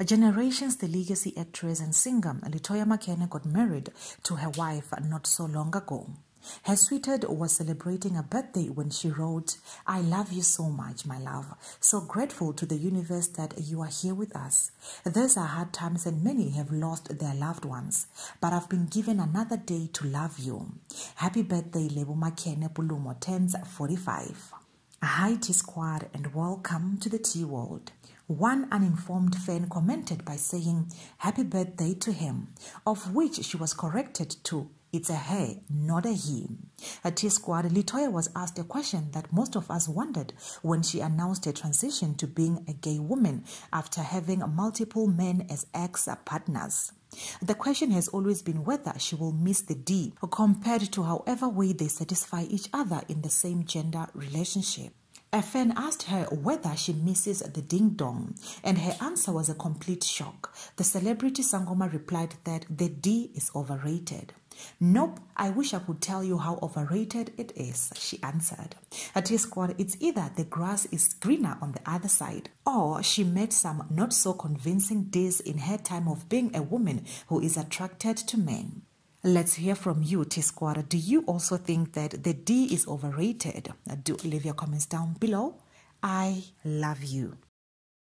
Generations, the legacy actress and singer Letoya Makhene got married to her wife not so long ago. Her sweetheart was celebrating a birthday when she wrote, I love you so much, my love. So grateful to the universe that you are here with us. These are hard times and many have lost their loved ones, but I've been given another day to love you. Happy birthday, Lebo Makhene Pulumo, turns 45. Hi, T Squad, and welcome to the Tea World. One uninformed fan commented by saying, Happy birthday to him, of which she was corrected to, It's a her, not a he. At T Squad, Letoya was asked a question that most of us wondered when she announced her transition to being a gay woman after having multiple men as ex partners. The question has always been whether she will miss the D compared to however way they satisfy each other in the same gender relationship. A fan asked her whether she misses the ding dong, and her answer was a complete shock. The celebrity Sangoma replied that the D is overrated. Nope, I wish I could tell you how overrated it is, she answered. At his squad, it's either the grass is greener on the other side, or she met some not so convincing days in her time of being a woman who is attracted to men. Let's hear from you, T Squad. Do you also think that the D is overrated? Uh, do leave your comments down below. I love you.